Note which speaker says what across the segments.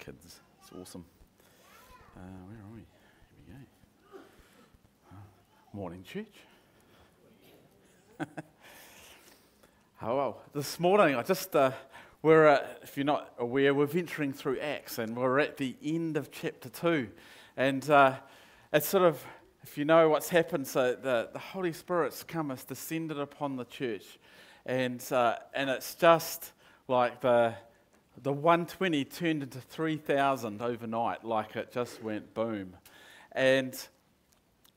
Speaker 1: kids. It's awesome. Uh, where are we? Here we go. Uh, morning, church. oh, well, this morning I just, uh, we're, if you're not aware, we're venturing through Acts and we're at the end of chapter 2. And uh, it's sort of, if you know what's happened, so the, the Holy Spirit's come, has descended upon the church. And, uh, and it's just like the, the 120 turned into 3,000 overnight, like it just went boom. And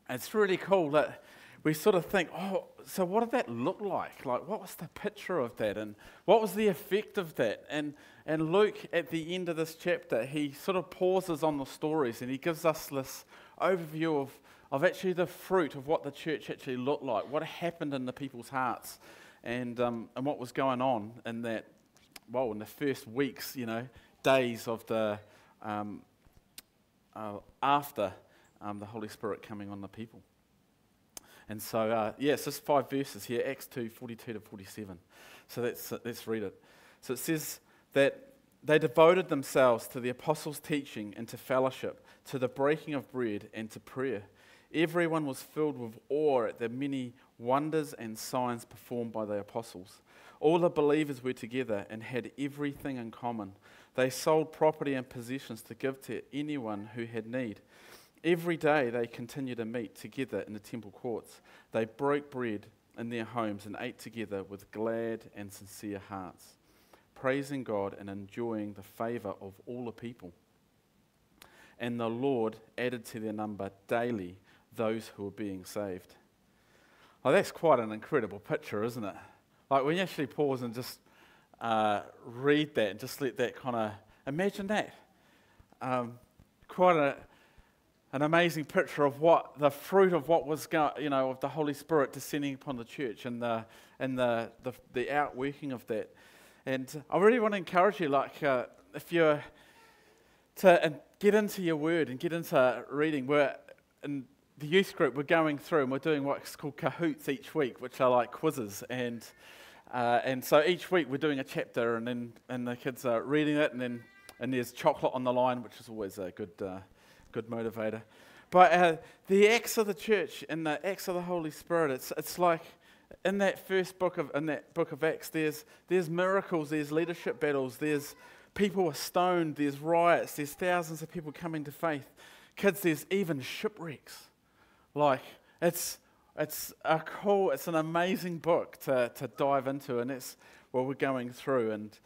Speaker 1: it's really cool that we sort of think, oh, so what did that look like? Like, what was the picture of that? And what was the effect of that? And, and Luke, at the end of this chapter, he sort of pauses on the stories and he gives us this overview of, of actually the fruit of what the church actually looked like, what happened in the people's hearts, and, um, and what was going on in that well, in the first weeks, you know, days of the um, uh, after um, the Holy Spirit coming on the people. And so, uh, yes, yeah, five verses here, Acts 2, 42 to 47. So let's, uh, let's read it. So it says that they devoted themselves to the apostles' teaching and to fellowship, to the breaking of bread and to prayer. Everyone was filled with awe at the many wonders and signs performed by the apostles. All the believers were together and had everything in common. They sold property and possessions to give to anyone who had need. Every day they continued to meet together in the temple courts. They broke bread in their homes and ate together with glad and sincere hearts, praising God and enjoying the favor of all the people. And the Lord added to their number daily those who were being saved. Oh, that's quite an incredible picture, isn't it? Like when you actually pause and just uh, read that and just let that kind of imagine that. Um, quite a, an amazing picture of what the fruit of what was going, you know, of the Holy Spirit descending upon the church and the and the the, the outworking of that. And I really want to encourage you, like uh, if you're to get into your word and get into reading. We're in the youth group. We're going through and we're doing what's called Kahoots each week, which are like quizzes and uh, and so each week we're doing a chapter, and then and the kids are reading it, and then and there's chocolate on the line, which is always a good uh, good motivator. But uh, the acts of the church and the acts of the Holy Spirit, it's it's like in that first book of in that book of Acts, there's there's miracles, there's leadership battles, there's people are stoned, there's riots, there's thousands of people coming to faith. Kids, there's even shipwrecks. Like it's it's a cool, it's an amazing book to, to dive into, and it's what we're going through. And,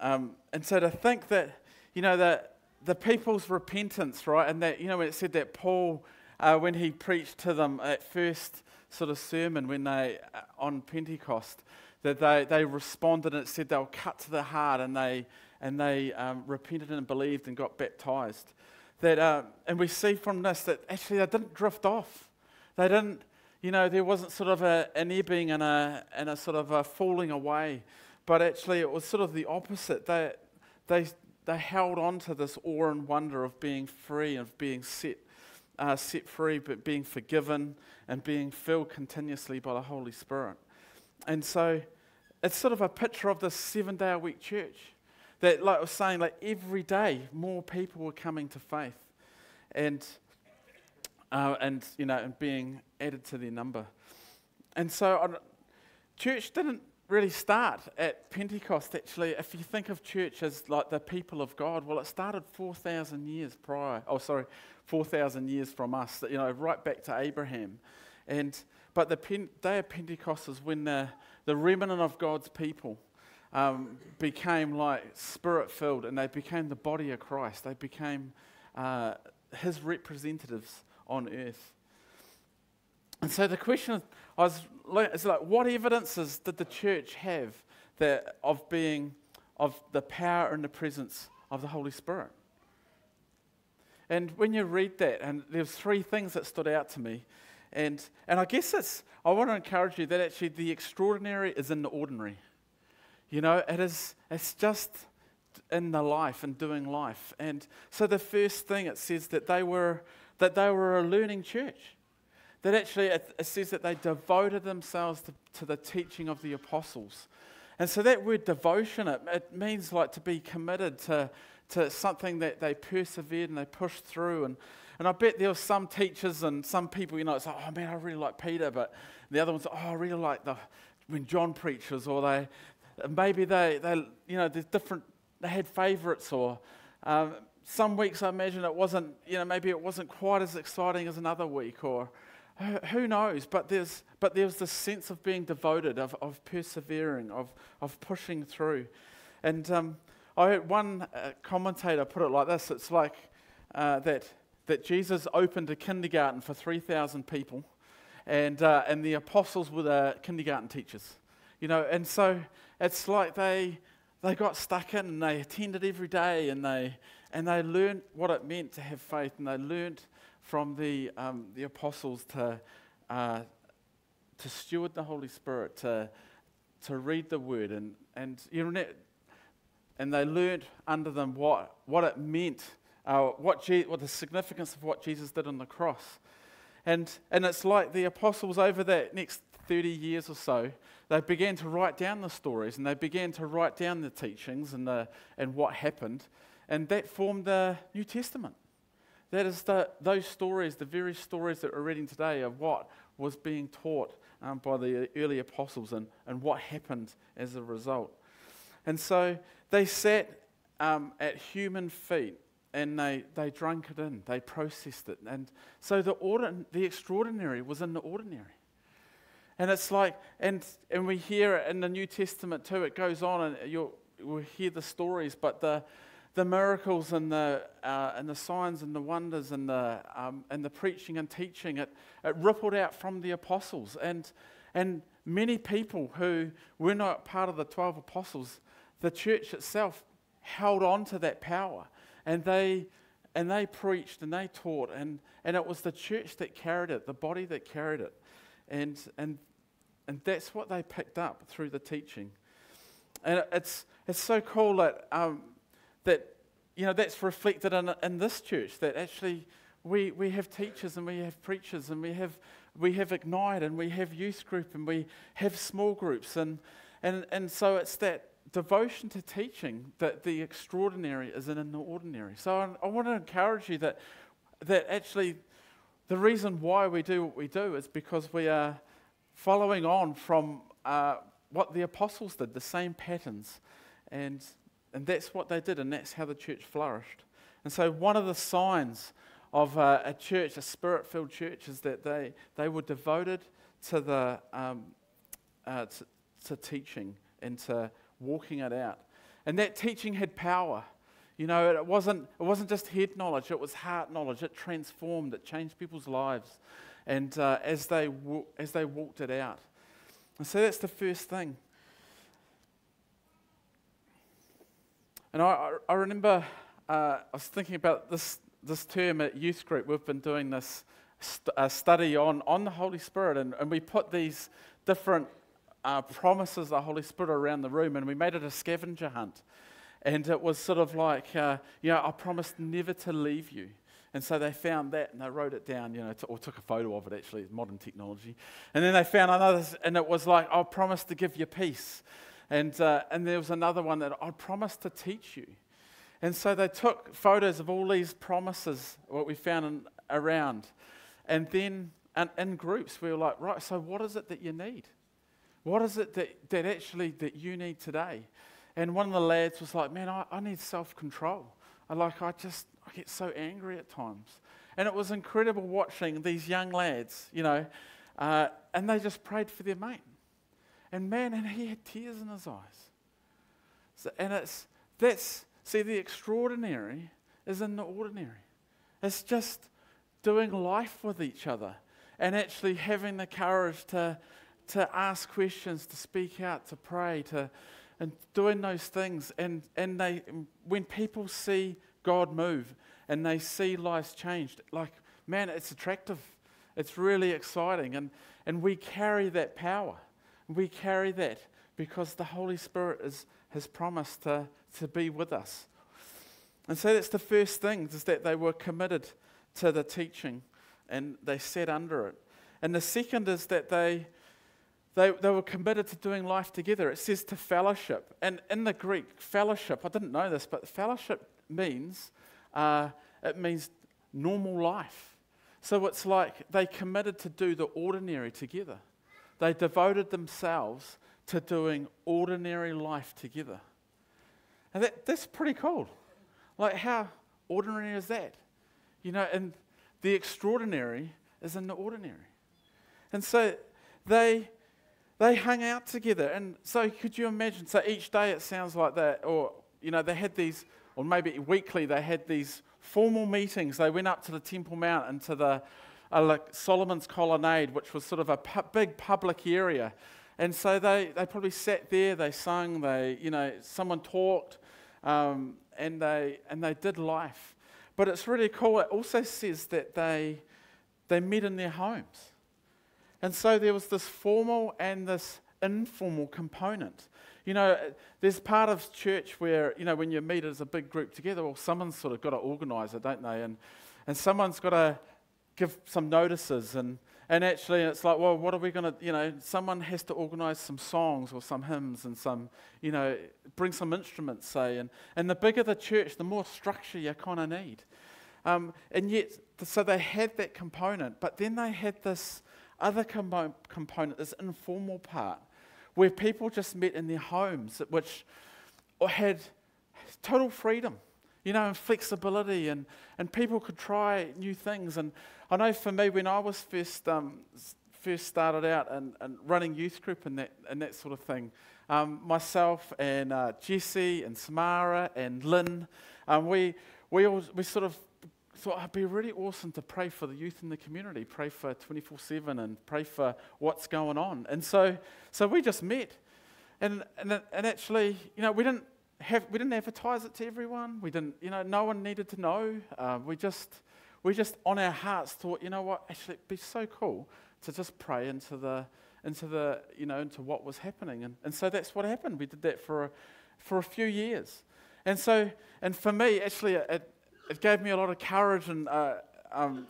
Speaker 1: um, and so to think that, you know, that the people's repentance, right, and that, you know, when it said that Paul, uh, when he preached to them at first sort of sermon when they, uh, on Pentecost, that they, they responded and it said they were cut to the heart and they, and they um, repented and believed and got baptized. That, uh, and we see from this that actually they didn't drift off. They didn't, you know, there wasn't sort of a, an ebbing and a, and a sort of a falling away, but actually it was sort of the opposite. They, they, they held on to this awe and wonder of being free, of being set, uh, set free, but being forgiven and being filled continuously by the Holy Spirit. And so it's sort of a picture of this seven day a week church. That, like I was saying, like every day more people were coming to faith. And uh, and you know, and being added to their number. And so, church didn't really start at Pentecost. Actually, if you think of church as like the people of God, well, it started four thousand years prior. Oh, sorry, four thousand years from us. You know, right back to Abraham. And but the Pen- day of Pentecost is when the the remnant of God's people. Um, became like spirit filled and they became the body of Christ. They became uh, his representatives on earth. And so the question I was is like, what evidences did the church have that of being of the power and the presence of the Holy Spirit? And when you read that, and there's three things that stood out to me, and and I guess it's I want to encourage you that actually the extraordinary is in the ordinary. You know, it is it's just in the life and doing life. And so the first thing it says that they were that they were a learning church. That actually it, it says that they devoted themselves to, to, the teaching of the apostles. And so that word devotion, it, it means like to be committed, to, to something that they persevered and they pushed through. And, and I bet there were some teachers and some people, you know, it's like, oh man, I really like Peter, but the other ones, oh, I really like the when John preaches, or they maybe they, they you know, there's different, they had favourites, or um, some weeks I imagine it wasn't, you know, maybe it wasn't quite as exciting as another week, or who knows? But there's, but there's this sense of being devoted, of, of persevering, of, of pushing through. And um, I heard one uh, commentator put it like this it's like uh, that, that Jesus opened a kindergarten for 3,000 people, and, uh, and the apostles were the kindergarten teachers. You know, and so it's like they, they got stuck in and they attended every day and they, and they learned what it meant to have faith and they learned from the, um, the apostles to, uh, to steward the Holy Spirit, to, to read the Word. And, and, you know, and they learned under them what, what it meant, uh, what, Je- what the significance of what Jesus did on the cross. And, and it's like the apostles over that next 30 years or so, they began to write down the stories and they began to write down the teachings and, the, and what happened. And that formed the New Testament. That is the, those stories, the very stories that we're reading today, of what was being taught um, by the early apostles and, and what happened as a result. And so they sat um, at human feet and they, they drank it in, they processed it. And so the, ordin- the extraordinary was in the ordinary. And it's like, and, and we hear it in the New Testament too, it goes on and you'll, we'll hear the stories, but the, the miracles and the, uh, and the signs and the wonders and the, um, and the preaching and teaching, it, it rippled out from the apostles. And, and many people who were not part of the 12 apostles, the church itself held on to that power. And they, and they preached and they taught. And, and it was the church that carried it, the body that carried it. And, and, and that's what they picked up through the teaching. And it's, it's so cool that um, that, you know, that's reflected in, in this church, that actually we, we have teachers and we have preachers and we have, we have Ignite and we have youth group and we have small groups. And, and, and so it's that devotion to teaching that the extraordinary is in the ordinary. So I, I want to encourage you that, that actually the reason why we do what we do is because we are following on from uh, what the apostles did, the same patterns. And and that's what they did, and that's how the church flourished. And so, one of the signs of a, a church, a spirit filled church, is that they, they were devoted to, the, um, uh, to, to teaching and to walking it out. And that teaching had power. You know, it wasn't, it wasn't just head knowledge, it was heart knowledge. It transformed, it changed people's lives and uh, as, they, as they walked it out. And so that's the first thing. And I, I remember uh, I was thinking about this, this term at youth group. We've been doing this st- uh, study on, on the Holy Spirit, and, and we put these different uh, promises of the Holy Spirit around the room, and we made it a scavenger hunt. And it was sort of like, uh, you know, I promised never to leave you. And so they found that and they wrote it down, you know, to, or took a photo of it actually, it's modern technology. And then they found another, and it was like, I'll promise to give you peace. And, uh, and there was another one that I promised to teach you. And so they took photos of all these promises, what we found in, around. And then and in groups, we were like, right, so what is it that you need? What is it that, that actually that you need today? And one of the lads was like, man, I, I need self-control. Like, I just, I get so angry at times. And it was incredible watching these young lads, you know, uh, and they just prayed for their mate. And man, and he had tears in his eyes. So, and it's that's see the extraordinary is in the ordinary. It's just doing life with each other and actually having the courage to to ask questions, to speak out, to pray, to and doing those things. And and they when people see God move and they see lives changed, like man, it's attractive. It's really exciting. And and we carry that power. We carry that because the Holy Spirit is, has promised to, to be with us. And so that's the first thing, is that they were committed to the teaching and they sat under it. And the second is that they, they, they were committed to doing life together. It says to fellowship. And in the Greek, fellowship, I didn't know this, but fellowship means uh, it means normal life. So it's like they committed to do the ordinary together. They devoted themselves to doing ordinary life together. And that, that's pretty cool. Like, how ordinary is that? You know, and the extraordinary is in the ordinary. And so they, they hung out together. And so could you imagine? So each day it sounds like that, or, you know, they had these, or maybe weekly they had these formal meetings. They went up to the Temple Mount and to the uh, like Solomon's Colonnade, which was sort of a pu- big public area. And so they, they probably sat there, they sung, they, you know, someone talked, um, and, they, and they did life. But it's really cool. It also says that they, they met in their homes. And so there was this formal and this informal component. You know, there's part of church where, you know, when you meet as a big group together, well, someone's sort of got to organise it, don't they? And, and someone's got to give some notices. And, and actually, it's like, well, what are we going to, you know, someone has to organise some songs or some hymns and some, you know, bring some instruments, say. And, and the bigger the church, the more structure you kind of need. Um, and yet, so they had that component, but then they had this other com- component, this informal part, where people just met in their homes, which had total freedom, you know, and flexibility, and, and people could try new things. And I know for me, when I was first, um, first started out and, and running youth group and that, and that sort of thing, um, myself and uh, Jesse and Samara and Lynn, um, we, we, all, we sort of thought it'd be really awesome to pray for the youth in the community, pray for 24 7 and pray for what's going on. And so, so we just met. And, and, and actually, you know, we didn't, have, we didn't advertise it to everyone. We didn't, you know, no one needed to know. Uh, we just, we just on our hearts thought, you know what, actually, it'd be so cool to just pray into the, into the, you know, into what was happening. And, and so that's what happened. We did that for a, for a few years. And so, and for me, actually, it, it gave me a lot of courage and uh, um,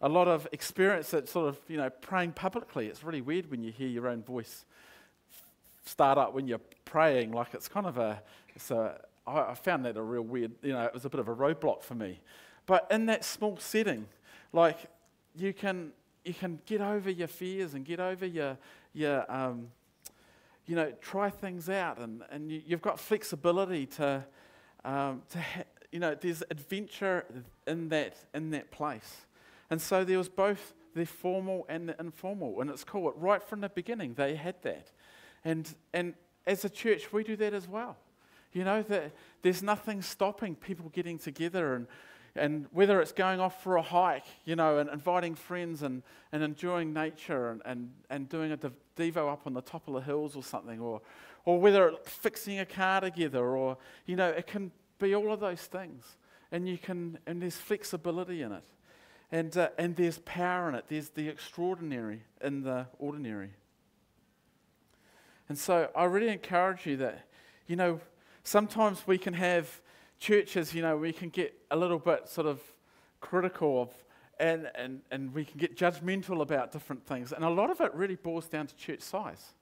Speaker 1: a lot of experience at sort of, you know, praying publicly. It's really weird when you hear your own voice start up when you're praying. Like it's kind of a, it's a I, I found that a real weird, you know, it was a bit of a roadblock for me. But in that small setting, like you can, you can get over your fears and get over your, your um, you know, try things out and, and you, have got flexibility to, um, to ha- you know, there's adventure in that, in that place. And so there was both the formal and the informal. And it's cool. Right from the beginning, they had that. And, and as a church, we do that as well. You know, that there's nothing stopping people getting together and, and whether it's going off for a hike, you know, and inviting friends and, and enjoying nature and, and, and doing a Devo up on the top of the hills or something, or, or whether it's fixing a car together, or, you know, it can be all of those things. And you can, and there's flexibility in it. And, uh, and there's power in it. There's the extraordinary in the ordinary. And so I really encourage you that, you know, sometimes we can have churches, you know, we can get a little bit sort of critical of, and, and, and we can get judgmental about different things. And a lot of it really boils down to church size.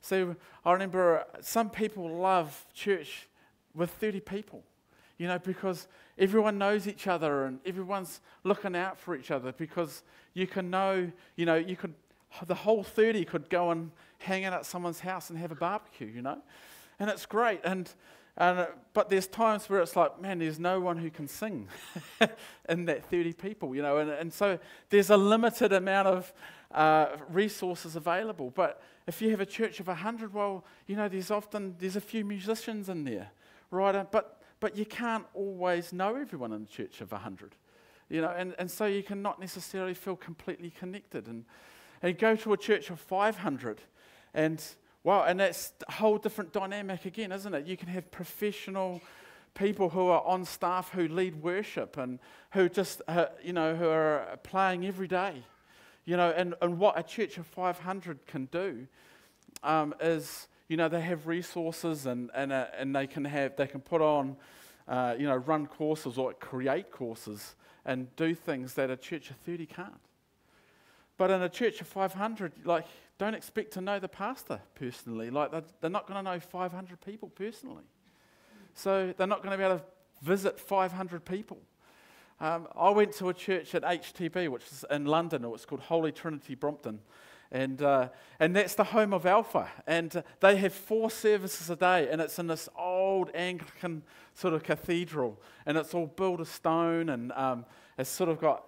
Speaker 1: So I remember some people love church with 30 people, you know, because everyone knows each other and everyone's looking out for each other because you can know, you know, you could, the whole 30 could go and hang out at someone's house and have a barbecue, you know, and it's great. And, and, uh, but there's times where it's like, man, there's no one who can sing in that 30 people, you know, and, and so there's a limited amount of uh, resources available. But if you have a church of 100, well, you know, there's often, there's a few musicians in there right? But, but you can't always know everyone in the church of 100. You know, and, and so you can not necessarily feel completely connected. And, and go to a church of 500 and wow, and that's a whole different dynamic again, isn't it? You can have professional people who are on staff who lead worship and who just, uh, you know, who are playing every day. You know, and, and what a church of 500 can do um, is you know, they have resources and, and, uh, and they, can have, they can put on, uh, you know, run courses or create courses and do things that a church of 30 can't. But in a church of 500, like, don't expect to know the pastor personally. Like, they're, they're not going to know 500 people personally. So they're not going to be able to visit 500 people. Um, I went to a church at HTB, which is in London. It was called Holy Trinity Brompton. And, uh, and that's the home of Alpha. And they have four services a day, and it's in this old Anglican sort of cathedral. And it's all built of stone, and um, it's sort of got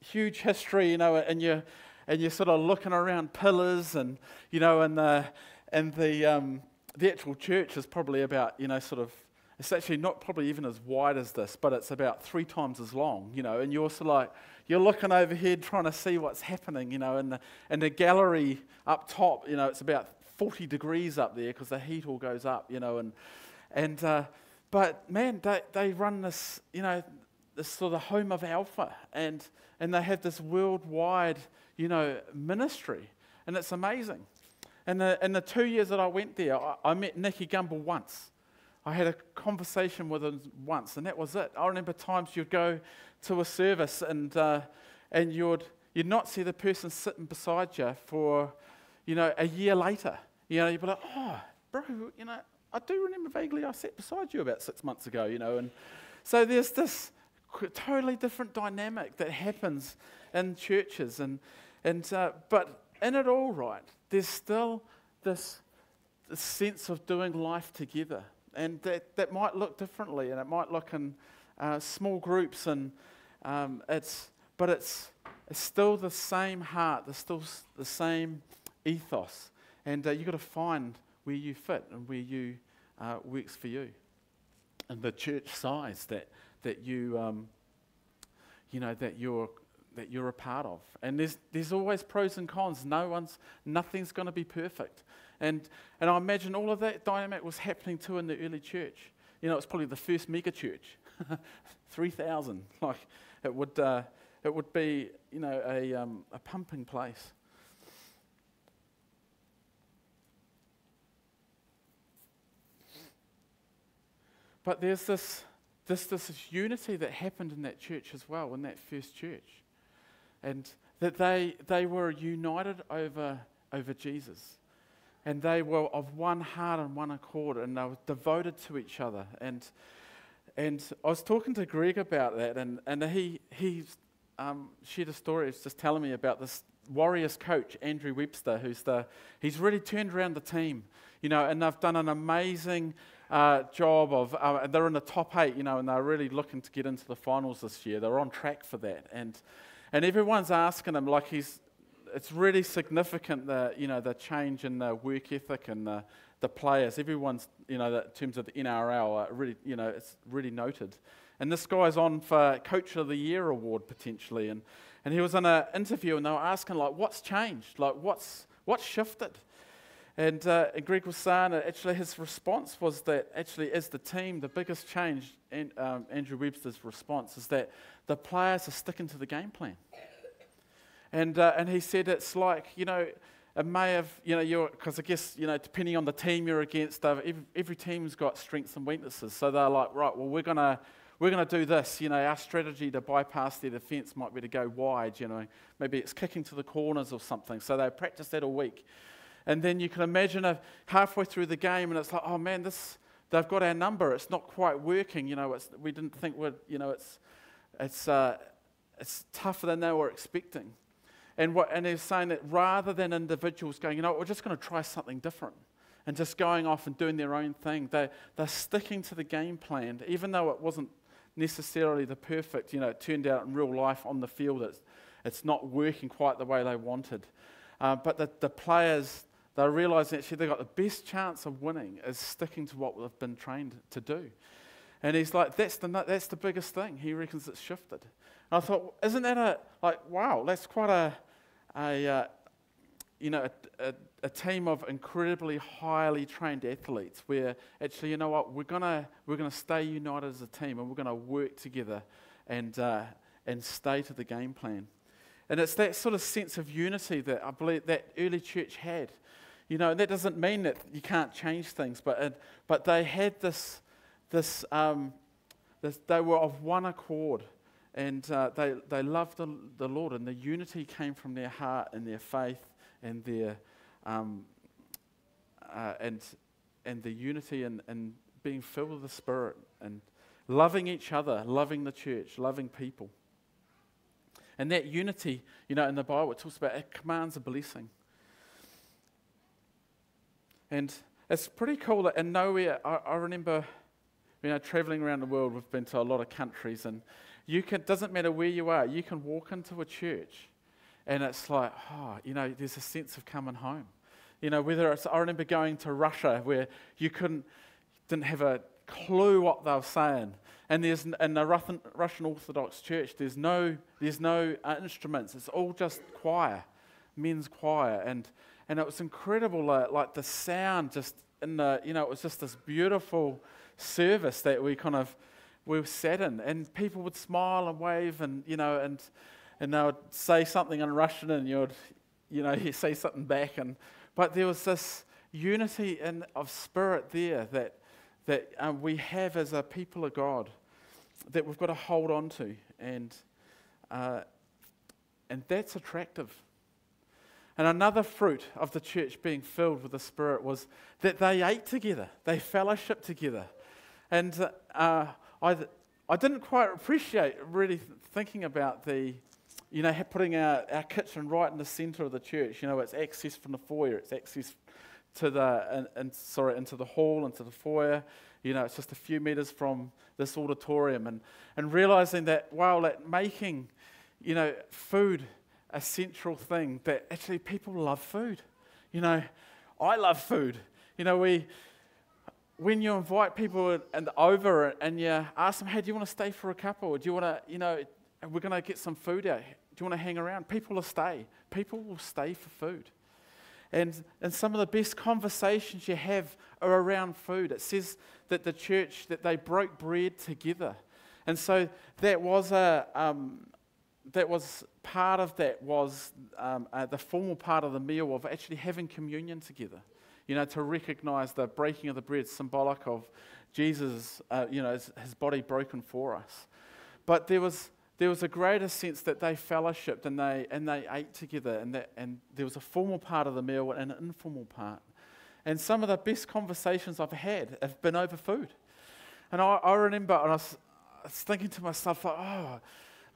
Speaker 1: huge history, you know, and you're, and you're sort of looking around pillars, and, you know, and the, and the, um, the actual church is probably about, you know, sort of it's actually not probably even as wide as this, but it's about three times as long, you know, and you're sort of like, you're looking overhead trying to see what's happening, you know, and the, and the gallery up top, you know, it's about 40 degrees up there because the heat all goes up, you know, and, and uh, but man, they, they run this, you know, this sort of home of Alpha, and, and they have this worldwide, you know, ministry, and it's amazing. And the, in the two years that I went there, I, I met Nicky Gumbel once. I had a conversation with him once, and that was it. I remember times you'd go to a service and, uh, and you'd, you'd not see the person sitting beside you for, you know, a year later. You know, you'd be like, oh, bro, you know, I do remember vaguely I sat beside you about six months ago, you know. And so there's this totally different dynamic that happens in churches. And, and, uh, but in it all, right, there's still this, this sense of doing life together and that, that might look differently, and it might look in uh, small groups, and um, it's, but it's, it's still the same heart, there's still the same ethos, and uh, you've got to find where you fit and where you uh, works for you, and the church size that that you um, you know that you're that you're a part of. And there's, there's always pros and cons. No one's, nothing's going to be perfect. And, and I imagine all of that dynamic was happening too in the early church. You know, it's probably the first mega church, 3,000. Like, it would, uh, it would be, you know, a, um, a pumping place. But there's this, this, this unity that happened in that church as well, in that first church. And that they, they were united over, over Jesus and they were of one heart and one accord, and they were devoted to each other. And and I was talking to Greg about that, and and he he um, shared a story. He was just telling me about this Warriors coach Andrew Webster, who's the he's really turned around the team, you know, and they've done an amazing. Uh, job of uh, they're in the top eight, you know, and they're really looking to get into the finals this year. They're on track for that, and and everyone's asking him like he's it's really significant that you know the change in the work ethic and the, the players. Everyone's you know in terms of the NRL, uh, really you know it's really noted. And this guy's on for Coach of the Year award potentially, and and he was in an interview and they were asking like, what's changed? Like what's what's shifted? And, uh, and Greg was saying that actually his response was that actually as the team, the biggest change, and um, Andrew Webster's response is that the players are sticking to the game plan. And, uh, and he said it's like, you know, it may have, you know, because I guess, you know, depending on the team you're against, every, every team's got strengths and weaknesses. So they're like, right, well, we're going to we're going to do this. You know, our strategy to bypass their defence might be to go wide, you know. Maybe it's kicking to the corners or something. So they practice that a week. And then you can imagine a, halfway through the game and it's like, oh man, this, they've got our number. It's not quite working. You know, we didn't think we'd, you know, it's, it's, uh, it's tougher than they were expecting. And, what, and he's saying that rather than individuals going, you know, we're just going to try something different and just going off and doing their own thing, they, they're sticking to the game plan, even though it wasn't necessarily the perfect, you know, it turned out in real life on the field, it's, it's not working quite the way they wanted. Uh, but the, the players, they're realizing actually they've got the best chance of winning is sticking to what they've been trained to do. And he's like, that's the, that's the biggest thing. He reckons it's shifted. And I thought, isn't that a, like, wow, that's quite a, a, uh, you know, a, a, a, team of incredibly highly trained athletes where actually, you know what, we're going to we're gonna stay united as a team and we're going to work together and, uh, and stay to the game plan. And it's that sort of sense of unity that I believe that early church had. You know, that doesn't mean that you can't change things, but, it, but they had this, this, um, this, they were of one accord and uh, they, they loved the, the Lord, and the unity came from their heart and their faith and their um, uh, and and the unity and, and being filled with the Spirit. And loving each other, loving the church, loving people. And that unity, you know, in the Bible, it talks about, it commands a blessing. And it's pretty cool that in nowhere, I, I remember, you know, traveling around the world, we've been to a lot of countries, and you can, doesn't matter where you are, you can walk into a church, and it's like, oh, you know, there's a sense of coming home. You know, whether it's, I remember going to Russia where you couldn't, didn't have a clue what they were saying. And there's in the Russian Orthodox Church, there's no, there's no uh, instruments. It's all just choir, men's choir, and and it was incredible. Uh, like the sound, just in the, you know, it was just this beautiful service that we kind of we sat in, and people would smile and wave, and you know, and and they would say something in Russian, and you'd, you know, you say something back, and but there was this unity in, of spirit there that that um, we have as a people of God that we've got to hold on to, and uh, and that's attractive. And another fruit of the church being filled with the Spirit was that they ate together, they fellowshiped together. And uh, I, I didn't quite appreciate really thinking about the, you know, putting our, our kitchen right in the centre of the church. You know, it's access from the foyer, it's access to the, and, and sorry, into the hall, into the foyer. You know, it's just a few metres from this auditorium. And, and realising that, wow, that making, you know, food a central thing that actually people love food. You know, I love food. You know, we when you invite people and over and you ask them, hey, do you want to stay for a couple? Or do you want to, you know, we're going to get some food out. Do you want to hang around? People will stay. People will stay for food. And, and some of the best conversations you have are around food. It says that the church, that they broke bread together. And so that was a, um, that was part of that was um, uh, the formal part of the meal of actually having communion together. You know, to recognize the breaking of the bread, symbolic of Jesus, uh, you know, his, his, body broken for us. But there was, there was a greater sense that they fellowshipped and they, and they ate together, and, that, and there was a formal part of the meal and an informal part. And some of the best conversations I've had have been over food. And I, I remember, and I was, I was thinking to myself, like, oh,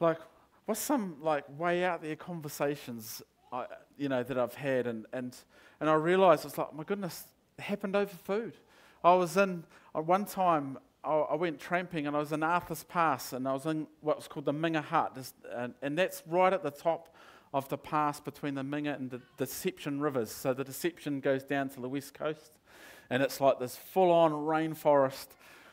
Speaker 1: like, what's some like way out there conversations I, you know that I've had and and and I realised it's like my goodness it happened over food. I was in uh, one time I, I, went tramping and I was in Arthur's Pass and I was in what's called the Mingha Hut and, and that's right at the top of the pass between the Mingha and the Deception rivers. So the Deception goes down to the west coast and it's like this full-on rainforest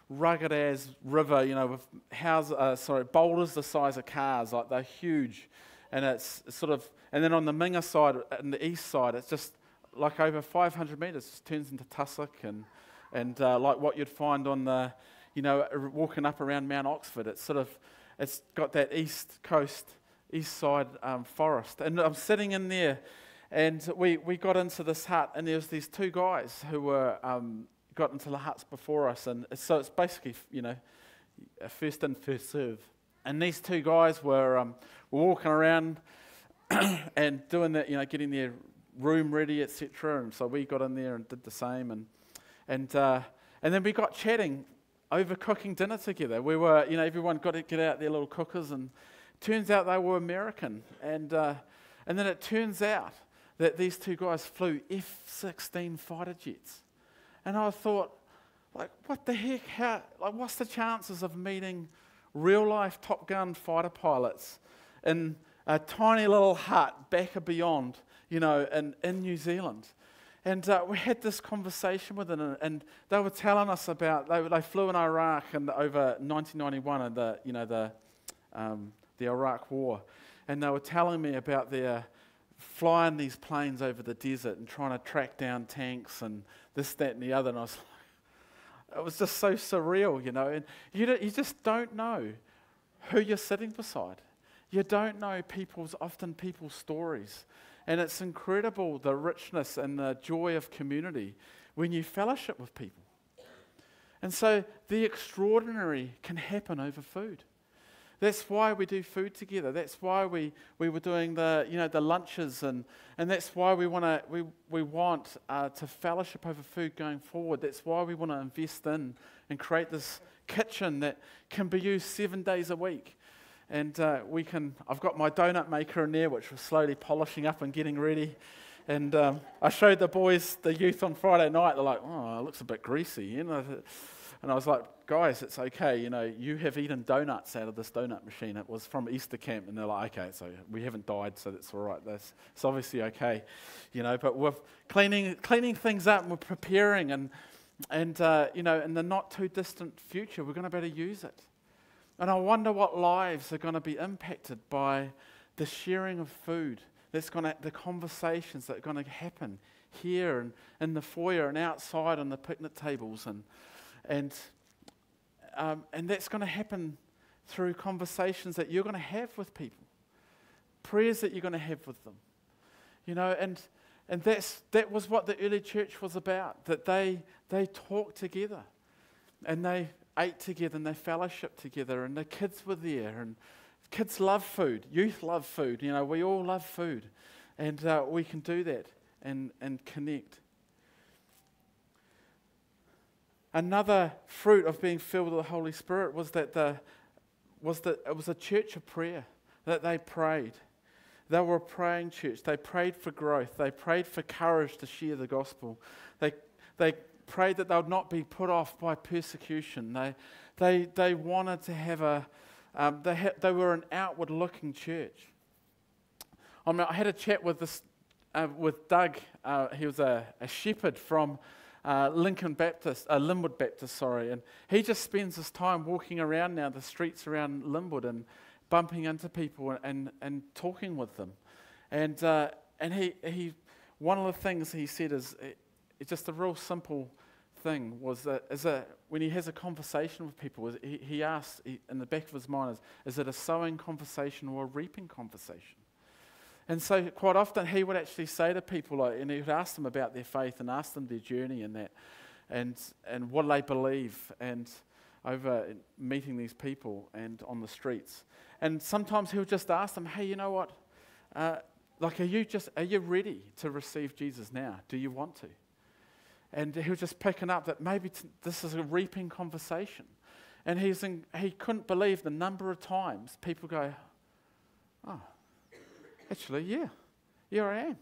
Speaker 1: rugged as river, you know, with houses, uh, sorry, boulders the size of cars, like they're huge. And it's sort of, and then on the Mingha side, and the east side, it's just like over 500 metres, turns into tussock and, and uh, like what you'd find on the, you know, walking up around Mount Oxford. It's sort of, it's got that east coast, east side um, forest. And I'm sitting in there, and we, we got into this hut, and there was these two guys who were um, got into the huts before us. And so it's basically, you know, first in, first serve. And these two guys were, um, were walking around and doing that, you know, getting their room ready, etc. And so we got in there and did the same. And, and, uh, and then we got chatting over cooking dinner together. We were, you know, everyone got to get out their little cookers. And turns out they were American. And, uh, and then it turns out that these two guys flew F 16 fighter jets. And I thought, like, what the heck? How, like, what's the chances of meeting real life Top Gun fighter pilots in a tiny little hut back or beyond, you know, in, in New Zealand? And uh, we had this conversation with them, and they were telling us about they, they flew in Iraq and over 1991 and the you know the um, the Iraq War, and they were telling me about their flying these planes over the desert and trying to track down tanks and this, that, and the other. And I was like, it was just so surreal, you know. And you, you just don't know who you're sitting beside. You don't know people's, often people's stories. And it's incredible the richness and the joy of community when you fellowship with people. And so the extraordinary can happen over food. That's why we do food together. That's why we, we were doing the, you know, the lunches, and, and that's why we, wanna, we, we want uh, to fellowship over food going forward. That's why we want to invest in and create this kitchen that can be used seven days a week. And uh, we can, I've got my donut maker in there, which we're slowly polishing up and getting ready. And um, I showed the boys, the youth on Friday night. They're like, oh, it looks a bit greasy, you know. And I was like, guys, it's okay. You know, you have eaten donuts out of this donut machine. It was from Easter camp. And they're like, okay, so we haven't died, so that's all right. That's, it's obviously okay. You know, but we're cleaning, cleaning things up and we're preparing. And, and uh, you know, in the not too distant future, we're going to be able to use it. And I wonder what lives are going to be impacted by the sharing of food. That's going to, the conversations that are going to happen here and in the foyer and outside on the picnic tables and and, um, and that's going to happen through conversations that you're going to have with people, prayers that you're going to have with them. You know, and, and that's, that was what the early church was about, that they, they talked together and they ate together and they fellowshiped together and the kids were there and kids love food, youth love food, you know, we all love food and uh, we can do that and, and connect. Another fruit of being filled with the Holy Spirit was that, the, was that it was a church of prayer, that they prayed. They were a praying church. They prayed for growth. They prayed for courage to share the gospel. They, they prayed that they would not be put off by persecution. They, they, they wanted to have a, um, they, ha- they were an outward looking church. I, mean, I had a chat with, this, uh, with Doug. Uh, he was a, a shepherd from uh, Lincoln Baptist, uh, Linwood Baptist, sorry, and he just spends his time walking around now the streets around Linwood and bumping into people and, and, and talking with them. And, uh, and he, he, one of the things he said is it, it's just a real simple thing was that, is that when he has a conversation with people, he, he asks he, in the back of his mind, is, is it a sowing conversation or a reaping conversation? And so, quite often, he would actually say to people, like, and he would ask them about their faith and ask them their journey and that, and, and what they believe, and over meeting these people and on the streets. And sometimes he would just ask them, hey, you know what? Uh, like, are you just are you ready to receive Jesus now? Do you want to? And he was just picking up that maybe this is a reaping conversation. And he's in, he couldn't believe the number of times people go, oh, actually, yeah, yeah, I am.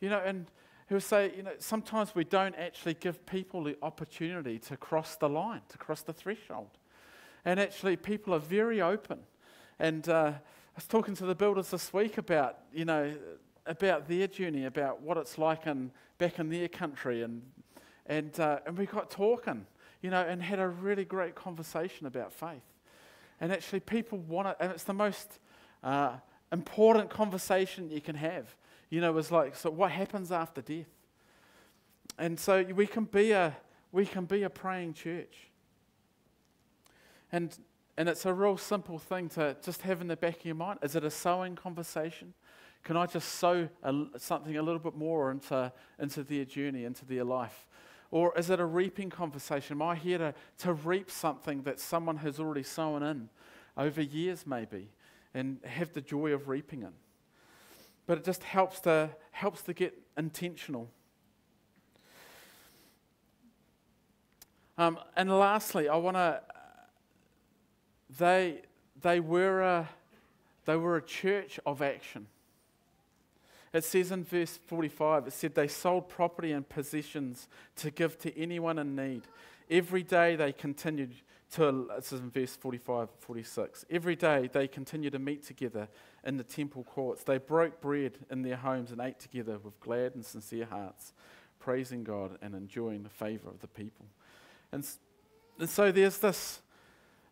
Speaker 1: You know, and he would say, you know, sometimes we don't actually give people the opportunity to cross the line, to cross the threshold. And actually, people are very open. And uh, I was talking to the builders this week about, you know, about their journey, about what it's like in, back in their country. And, and, uh, and we got talking, you know, and had a really great conversation about faith. And actually, people want it, and it's the most uh, important conversation you can have. You know, it's like, so what happens after death? And so we can be a we can be a praying church. And and it's a real simple thing to just have in the back of your mind. Is it a sowing conversation? Can I just sow a, something a little bit more into, into their journey, into their life? Or is it a reaping conversation? Am I here to, to reap something that someone has already sown in over years, maybe? and have the joy of reaping it. But it just helps to, helps to get intentional. Um, and lastly, I want to. They, they, were a, they were a church of action. It says in verse 45, it said they sold property and possessions to give to anyone in need. Every day they continued to, this is in verse 45 46. Every day they continued to meet together in the temple courts. They broke bread in their homes and ate together with glad and sincere hearts, praising God and enjoying the favor of the people. And, and so there's this,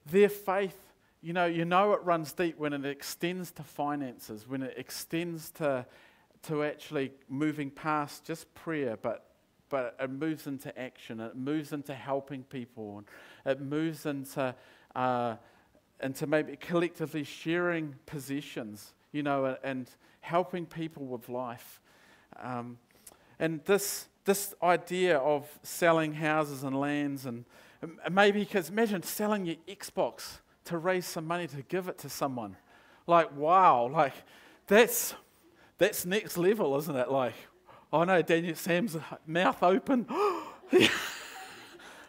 Speaker 1: their faith, you know, you know it runs deep when it extends to finances, when it extends to, to actually moving past just prayer, but but it moves into action. It moves into helping people. It moves into, uh, into maybe collectively sharing possessions, you know, and helping people with life. Um, and this, this idea of selling houses and lands, and maybe because imagine selling your Xbox to raise some money to give it to someone. Like, wow, like that's, that's next level, isn't it? Like, Oh no, Daniel Sam's mouth open.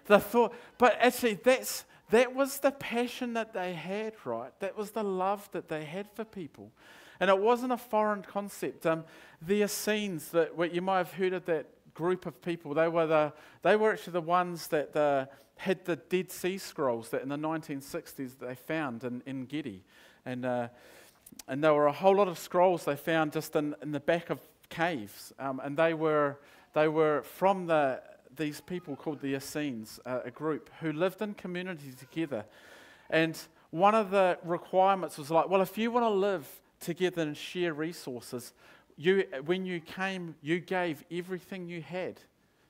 Speaker 1: the thought, but actually, that's that was the passion that they had, right? That was the love that they had for people. And it wasn't a foreign concept. Um, the Essenes, that you might have heard of that group of people, they were, the, they were actually the ones that uh, had the Dead Sea Scrolls that in the 1960s they found in, Ein Gedi. And, uh, and there were a whole lot of scrolls they found just in, in the back of caves. Um, and they were, they were from the, these people called the Essenes, uh, a group who lived in community together. And one of the requirements was like, well, if you want to live together and share resources. You, when you came, you gave everything you had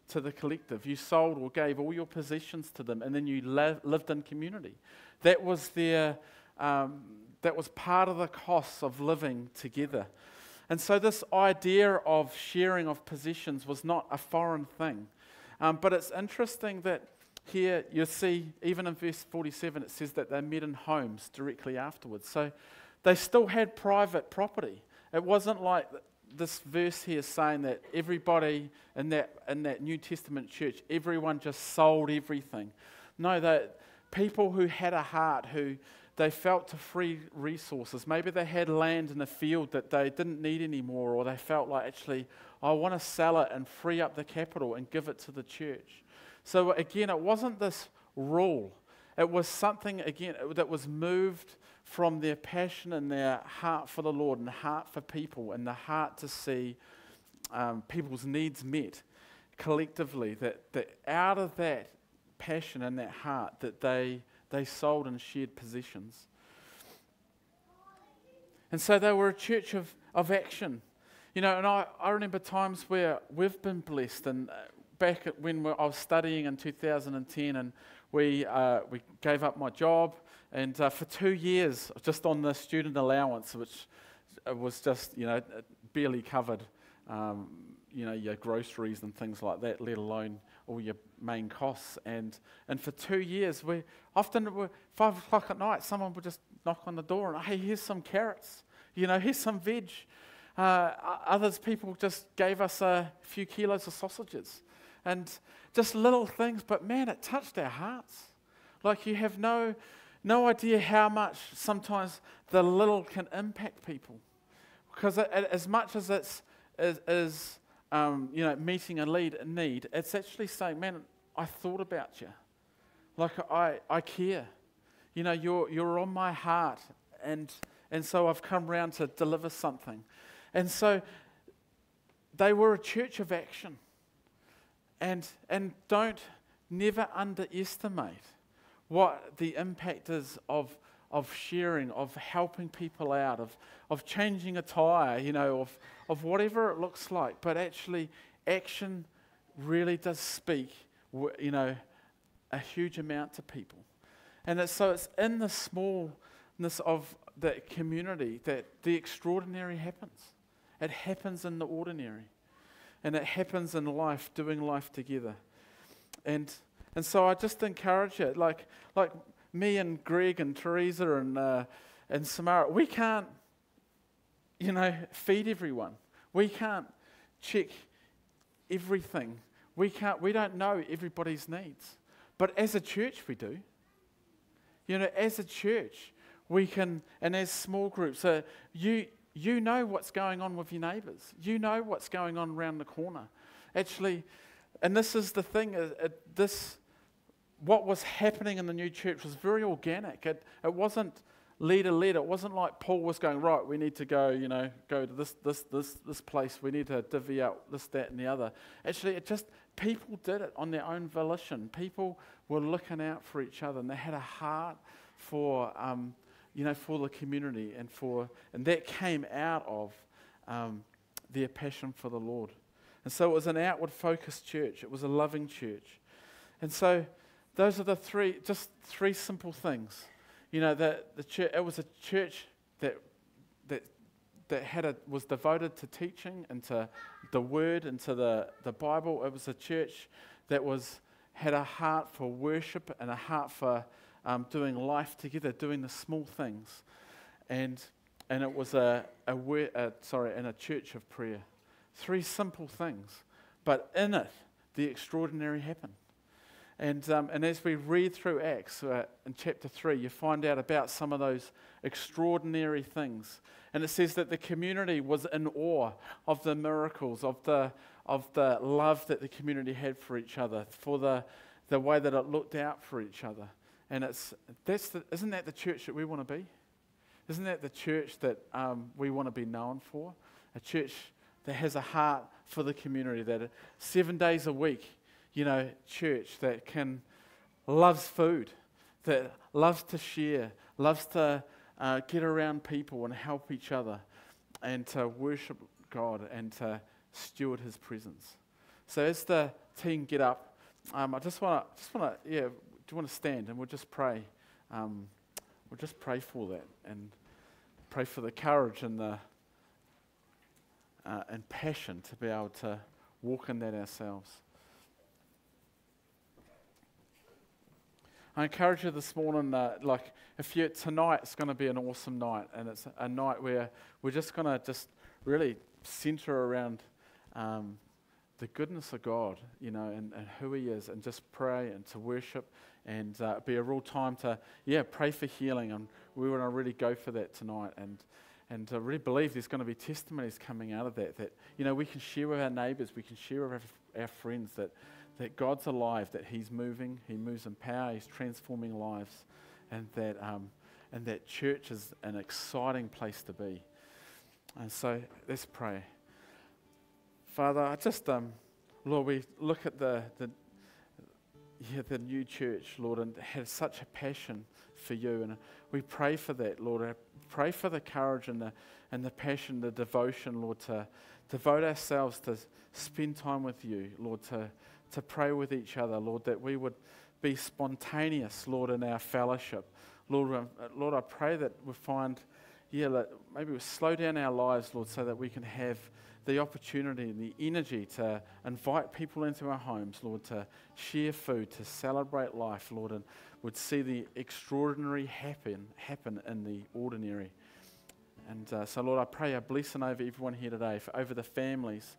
Speaker 1: to the collective. You sold or gave all your possessions to them, and then you lived in community. That was their, um, that was part of the costs of living together. And so, this idea of sharing of possessions was not a foreign thing. Um, but it's interesting that here you see, even in verse 47, it says that they met in homes directly afterwards. So, they still had private property. It wasn't like this verse here saying that everybody in that, in that New Testament church, everyone just sold everything. No, that people who had a heart, who they felt to free resources. Maybe they had land in a field that they didn't need anymore, or they felt like, actually, I want to sell it and free up the capital and give it to the church. So again, it wasn't this rule. It was something, again, that was moved from their passion and their heart for the Lord and heart for people and the heart to see um, people's needs met collectively, that, that out of that passion and that heart that they, they sold and shared possessions. And so they were a church of, of action. You know, and I, I remember times where we've been blessed, and uh, back when I was studying in 2010, and we, uh, we gave up my job and uh, for two years, just on the student allowance, which was just, you know, barely covered, um, you know, your groceries and things like that, let alone all your main costs. And, and for two years, we often, at five o'clock at night, someone would just knock on the door and, hey, here's some carrots, you know, here's some veg. Uh, others, people just gave us a few kilos of sausages and just little things, but man, it touched our hearts. Like you have no no idea how much sometimes the little can impact people. Because it, it, as much as it's is, is um, you know meeting a lead need, it's actually saying, "Man, I thought about you. Like I, I care. You know, you're you're on my heart, and and so I've come round to deliver something." And so they were a church of action. And and don't never underestimate what the impact is of, of sharing, of helping people out, of, of changing a tire, you know, of, of whatever it looks like. But actually, action really does speak, you know, a huge amount to people. And it's, so it's in the smallness of the community that the extraordinary happens. It happens in the ordinary. And it happens in life, doing life together. And and so I just encourage you, like, like me and Greg and Teresa and, uh, and Samara, we can't, you know, feed everyone. We can't check everything. We, can't, we don't know everybody's needs. But as a church, we do. You know, as a church, we can, and as small groups, uh, you, you know what's going on with your neighbours. You know what's going on around the corner. Actually, and this is the thing, uh, uh, this what was happening in the new church was very organic. It, it wasn't leader led. It wasn't like Paul was going, right, we need to go, you know, go to this, this, this, this place. We need to divvy out this, that, and the other. Actually, it just, people did it on their own volition. People were looking out for each other and they had a heart for, um, you know, for the community and for, and that came out of um, their passion for the Lord. And so it was an outward focused church. It was a loving church. And so, those are the three, just three simple things. You know, that the church, it was a church that, that, that had a, was devoted to teaching and to the word and to the, the Bible. It was a church that was, had a heart for worship and a heart for um, doing life together, doing the small things. And, and it was a, a, a, sorry, and a church of prayer. Three simple things. But in it, the extraordinary happened. And, um, and as we read through Acts uh, in chapter 3, you find out about some of those extraordinary things. And it says that the community was in awe of the miracles, of the, of the love that the community had for each other, for the, the way that it looked out for each other. And it's, that's the, isn't that the church that we want to be? Isn't that the church that um, we want to be known for? A church that has a heart for the community, that seven days a week, you know, church that can loves food, that loves to share, loves to uh, get around people and help each other, and to worship God and to steward His presence. So as the team get up, um, I just want to, just want to, yeah, do you want to stand and we'll just pray. Um, we'll just pray for that and pray for the courage and the uh, and passion to be able to walk in that ourselves. I encourage you this morning, uh, like, if you tonight it's going to be an awesome night, and it's a night where we're just going to just really center around um, the goodness of God, you know, and, and who He is, and just pray and to worship, and uh, be a real time to, yeah, pray for healing, and we want to really go for that tonight, and and I really believe there's going to be testimonies coming out of that. That you know we can share with our neighbours, we can share with our, our friends that that God's alive, that He's moving, He moves in power, He's transforming lives, and that, um, and that church is an exciting place to be. And so let's pray. Father, I just, um, Lord, we look at the, the, yeah, the new church, Lord, and have such a passion for you. And we pray for that, Lord. I pray for the courage and the, and the passion, the devotion, Lord, to devote ourselves to spend time with you, Lord, to to pray with each other, Lord, that we would be spontaneous, Lord, in our fellowship. Lord, uh, Lord, I pray that we find, yeah, that maybe we slow down our lives, Lord, so that we can have the opportunity and the energy to invite people into our homes, Lord, to share food, to celebrate life, Lord, and would see the extraordinary happen, happen in the ordinary. And uh, so, Lord, I pray a blessing over everyone here today, for, over the families.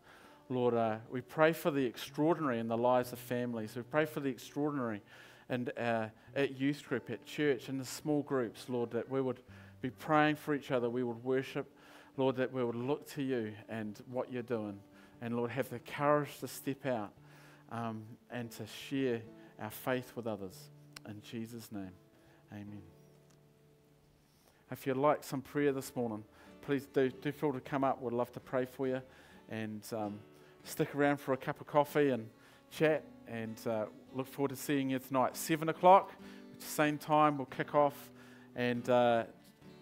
Speaker 1: Lord, uh, we pray for the extraordinary in the lives of families. We pray for the extraordinary and uh, at youth group, at church, in the small groups, Lord, that we would be praying for each other. We would worship, Lord, that we would look to you and what you're doing. And Lord, have the courage to step out um, and to share our faith with others. In Jesus' name, amen. If you'd like some prayer this morning, please do, do feel to come up. We'd love to pray for you. And um, stick around for a cup of coffee and chat. And uh, look forward to seeing you tonight. Seven o'clock, at the same time, we'll kick off. And uh,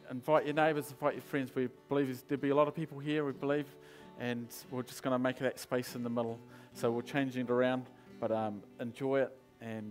Speaker 1: invite your neighbours, invite your friends. We believe there'll be a lot of people here, we believe. And we're just going to make that space in the middle. So we're changing it around. But um, enjoy it. And